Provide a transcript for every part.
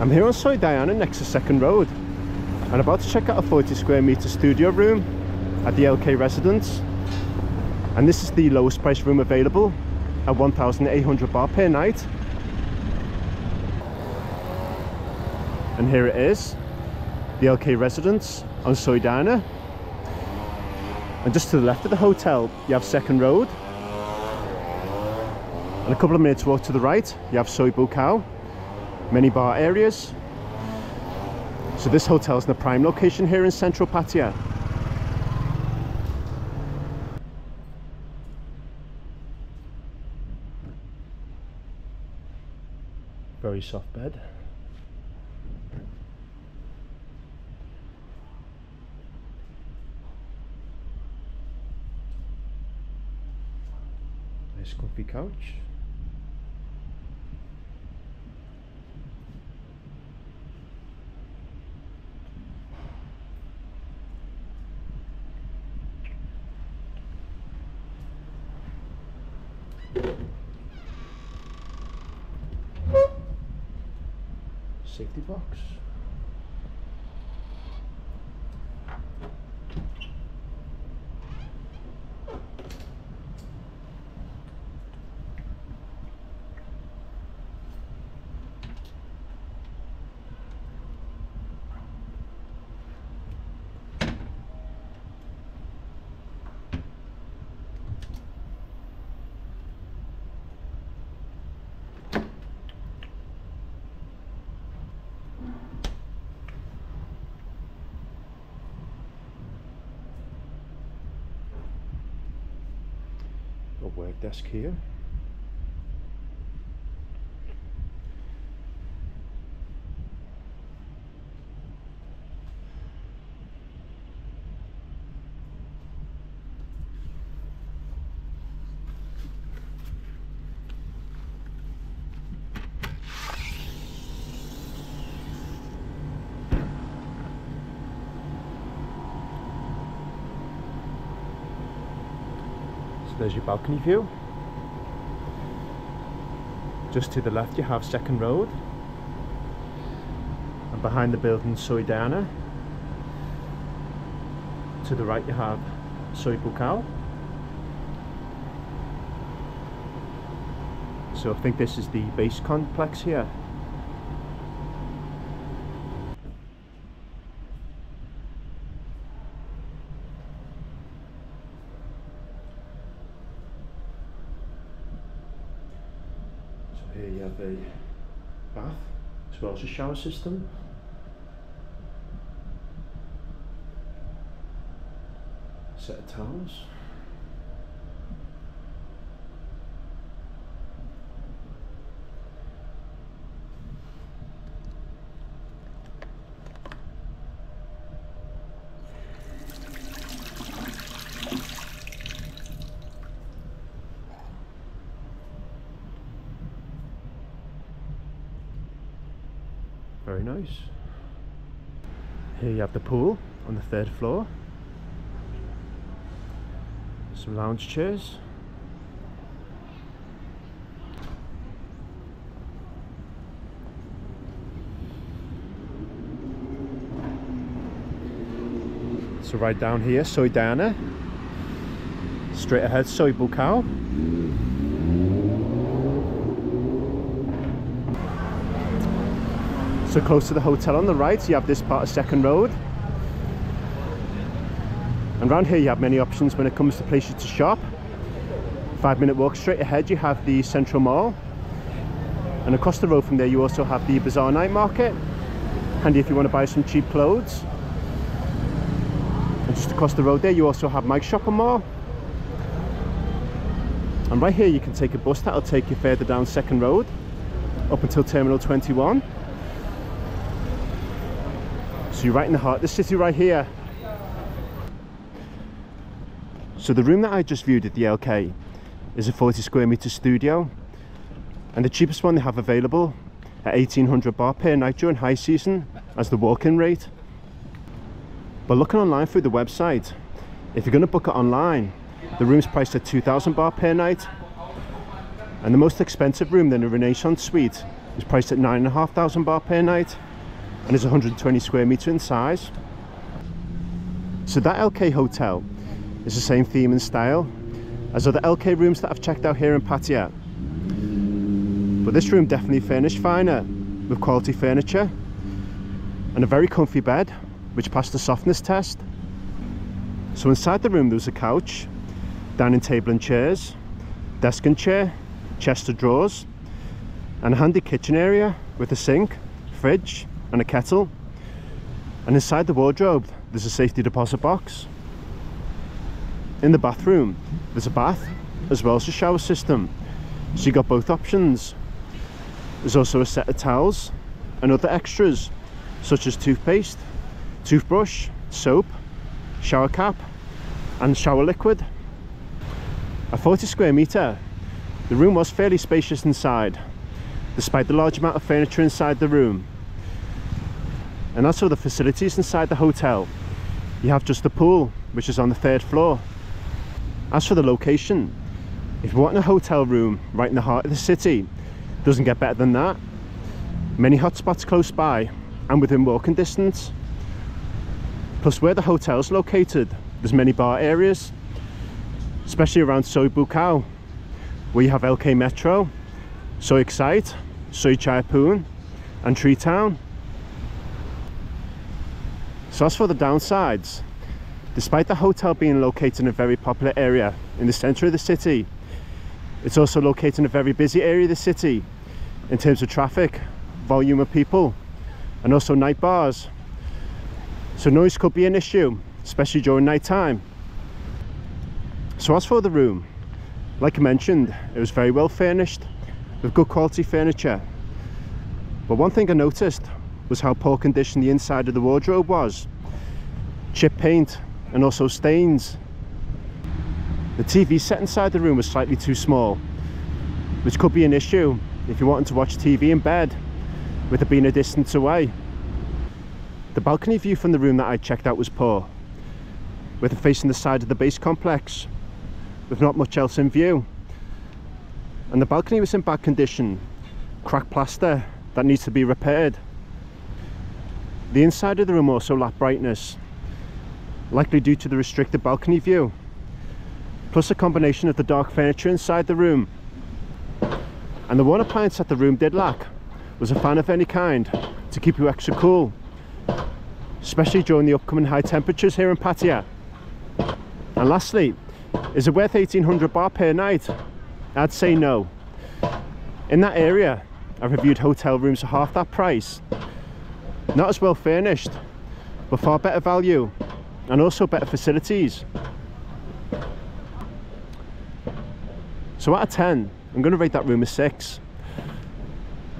I'm here on Soi Diana next to Second Road. And about to check out a 40 square meter studio room at the LK residence. And this is the lowest price room available at 1,800 baht per night. And here it is the LK residence on Soi Diana. And just to the left of the hotel you have Second Road. And a couple of minutes walk to the right you have Soy Soi Buakhao many bar areas. So this hotel is in a prime location here in central Pattaya very soft bed. Nice comfy couch safety box a work desk here There's your balcony view. Just to the left you have Second Road. And behind the building Soi Diana. To the right you have Soi Buakhao. So I think this is the base complex here. Here you have a bath as well as a shower system. Set of towels. Very nice. Here you have the pool on the third floor. Some lounge chairs. So right down here, Soi Diana. Straight ahead, Soi Buakhao. So close to the hotel on the right, you have this part of Second Road. And around here you have many options when it comes to places to shop. Five minute walk straight ahead, you have the Central Mall. And across the road from there, you also have the Bazaar Night Market. Handy if you want to buy some cheap clothes. And just across the road there, you also have Mike Shopping Mall. And right here, you can take a bus that'll take you further down Second Road, up until Terminal 21. You're right in the heart the city right here. So the room that I just viewed at the LK is a 40 square meter studio and the cheapest one they have available at 1800 baht per night during high season as the walk-in rate. But looking online through the website, if you're going to book it online, the room's priced at 2000 baht per night and the most expensive room then a Renaissance suite is priced at 9,500 baht per night and is 120 square metre in size. So that LK hotel is the same theme and style as other LK rooms that I've checked out here in Pattaya. But this room definitely furnished finer with quality furniture and a very comfy bed which passed the softness test. So inside the room there was a couch, dining table and chairs, desk and chair, chest of drawers and a handy kitchen area with a sink, fridge and a kettle. And inside the wardrobe there's a safety deposit box. In the bathroom there's a bath as well as a shower system. So you got both options. There's also a set of towels and other extras such as toothpaste, toothbrush, soap, shower cap and shower liquid. A 40 square metre, the room was fairly spacious inside despite the large amount of furniture inside the room. And as for the facilities inside the hotel, you have just the pool which is on the third floor. As for the location, if you want a hotel room right in the heart of the city, doesn't get better than that. Many hotspots close by and within walking distance. Plus where the hotel is located, there's many bar areas, especially around Soi Buakhao, where you have LK Metro, Soi Excite, Soi Chaiyapoon and Tree Town. So as for the downsides, despite the hotel being located in a very popular area in the centre of the city, it's also located in a very busy area of the city in terms of traffic, volume of people, and also night bars. So noise could be an issue, especially during night time. So as for the room, like I mentioned, it was very well furnished with good quality furniture. But one thing I noticed was how poor condition the inside of the wardrobe was. Chip paint and also stains. The TV set inside the room was slightly too small, which could be an issue if you're wanting to watch TV in bed with it being a distance away. The balcony view from the room that I checked out was poor, with it facing the side of the base complex, with not much else in view. And the balcony was in bad condition, cracked plaster that needs to be repaired. The inside of the room also lacked brightness, likely due to the restricted balcony view, plus a combination of the dark furniture inside the room. And the one appliance that the room did lack was a fan of any kind to keep you extra cool, especially during the upcoming high temperatures here in Pattaya. And lastly, is it worth 1800 baht per night? I'd say no. In that area, I've reviewed hotel rooms for half that price. Not as well furnished, but far better value and also better facilities. So out of 10, I'm going to rate that room a 6.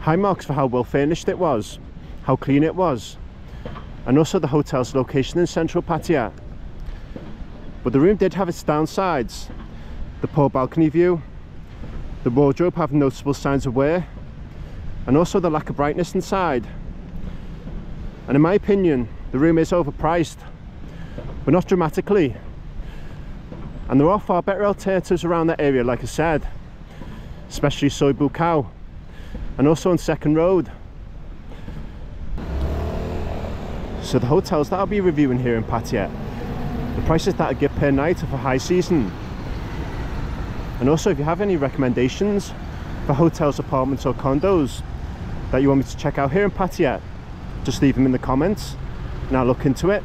High marks for how well furnished it was, how clean it was, and also the hotel's location in central Pattaya. But the room did have its downsides. The poor balcony view, the wardrobe having noticeable signs of wear, and also the lack of brightness inside. And in my opinion, the room is overpriced, but not dramatically. And there are far better alternatives around that area, like I said, especially Soi Buakhao, and also on Second Road. So the hotels that I'll be reviewing here in Pattaya, the prices that I get per night are for high season. And also if you have any recommendations for hotels, apartments or condos that you want me to check out here in Pattaya, just leave them in the comments. And I'll look into it.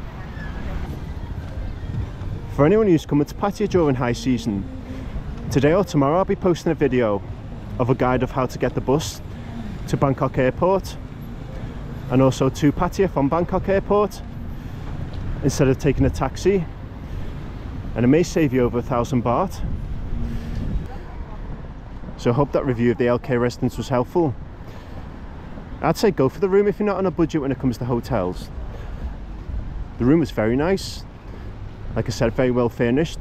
For anyone who's coming to Pattaya during high season, today or tomorrow I'll be posting a video of a guide of how to get the bus to Bangkok Airport and also to Pattaya from Bangkok Airport instead of taking a taxi. And it may save you over a thousand baht. So I hope that review of the LK residence was helpful I'd say go for the room if you're not on a budget when it comes to hotels. The room was very nice. Like I said, very well furnished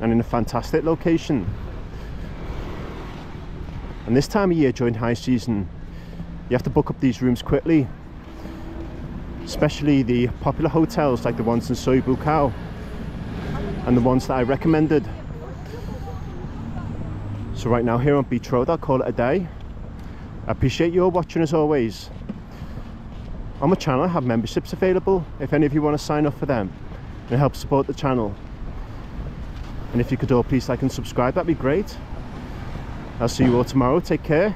and in a fantastic location. And this time of year during high season, you have to book up these rooms quickly. Especially the popular hotels like the ones in Soi Buakhao and the ones that I recommended. So right now here on Beach Road, I'll call it a day. I appreciate your watching as always. On my channel I have memberships available if any of you want to sign up for them and help support the channel. And if you could all please like and subscribe that'd be great. I'll see you all tomorrow. Take care.